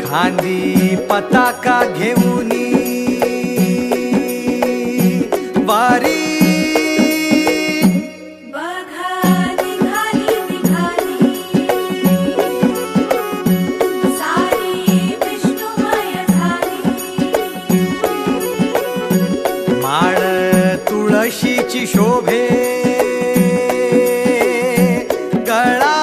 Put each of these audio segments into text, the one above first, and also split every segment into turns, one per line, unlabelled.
खांदी पताका घेऊनी वारी तुळशीची शोभे गळा.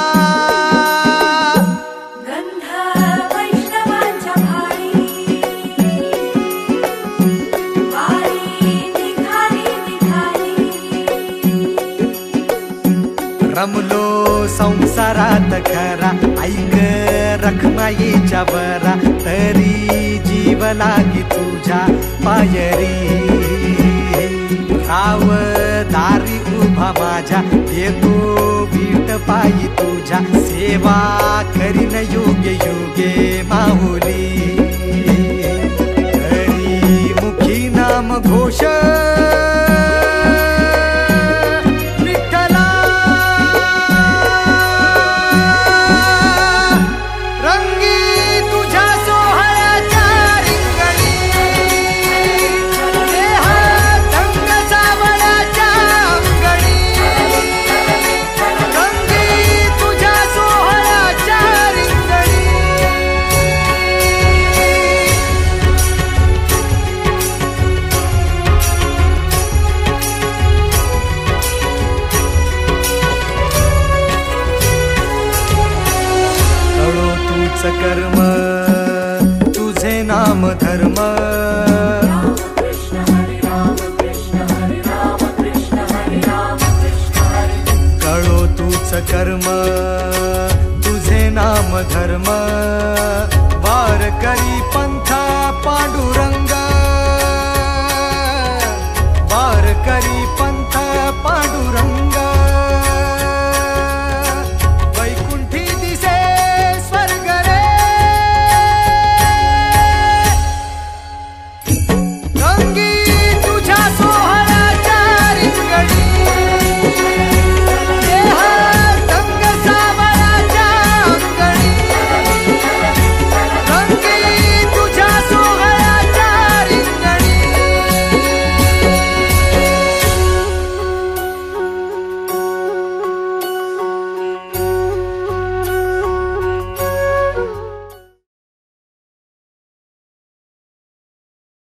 रमलो संसारात खरा. ऐक रखमाईच्या बरा. तरी जीव लागी तुझ्या पायरी. राव दारी उभा माझ्या. येतो बीट पायी तुझ्या. सकर्म तुझे नाम धर्म. कळो तूच कर्म तुझे नाम धर्म. वार करी पण